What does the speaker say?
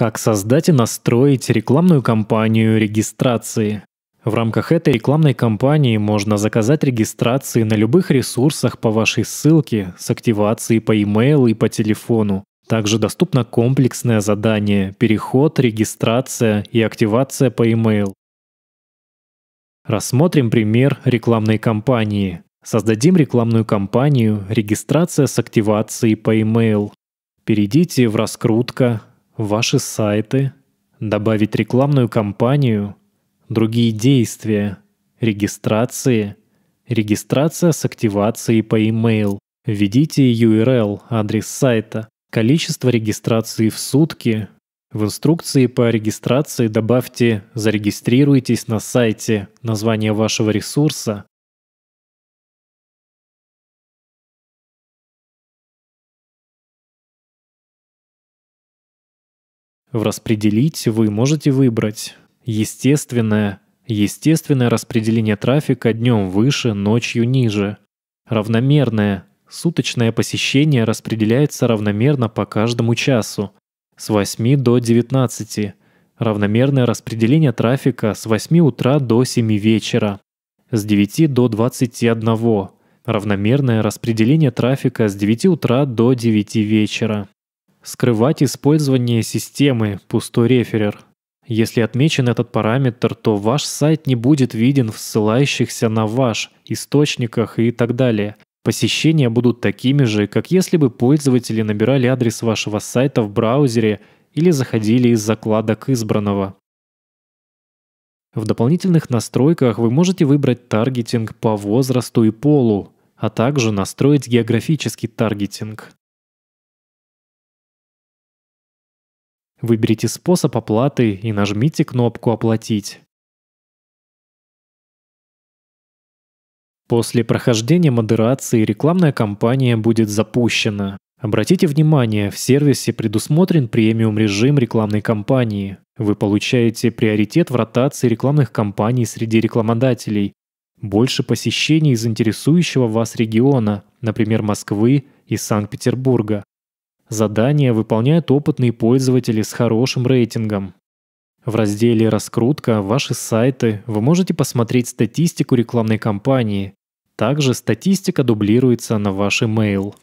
Как создать и настроить рекламную кампанию регистрации? В рамках этой рекламной кампании можно заказать регистрации на любых ресурсах по вашей ссылке с активацией по e-mail и по телефону. Также доступно комплексное задание «Переход, регистрация и активация по e-mail». Рассмотрим пример рекламной кампании. Создадим рекламную кампанию «Регистрация с активацией по e-mail». Перейдите в «Раскрутка», «Ваши сайты», «Добавить рекламную кампанию», «Другие действия», «Регистрации», «Регистрация с активацией по e-mail». Введите URL, адрес сайта, количество регистраций в сутки. В инструкции по регистрации добавьте «Зарегистрируйтесь на сайте», название вашего ресурса, В «Распределить» вы можете выбрать естественное, естественное распределение трафика днем выше, ночью ниже. Равномерное, суточное посещение распределяется равномерно по каждому часу с 8 до 19. Равномерное распределение трафика с 8 утра до 7 вечера. С 9 до 21. Равномерное распределение трафика с 9 утра до 9 вечера. Скрывать использование системы пустой реферер. Если отмечен этот параметр, то ваш сайт не будет виден в ссылающихся на ваш источниках и так далее. Посещения будут такими же, как если бы пользователи набирали адрес вашего сайта в браузере или заходили из закладок избранного. В дополнительных настройках вы можете выбрать таргетинг по возрасту и полу, а также настроить географический таргетинг. Выберите способ оплаты и нажмите кнопку «Оплатить». После прохождения модерации рекламная кампания будет запущена. Обратите внимание, в сервисе предусмотрен премиум режим рекламной кампании. Вы получаете приоритет в ротации рекламных кампаний среди рекламодателей, больше посещений из интересующего вас региона, например, Москвы и Санкт-Петербурга. Задания выполняют опытные пользователи с хорошим рейтингом. В разделе «Раскрутка. Ваши сайты» вы можете посмотреть статистику рекламной кампании. Также статистика дублируется на ваш email.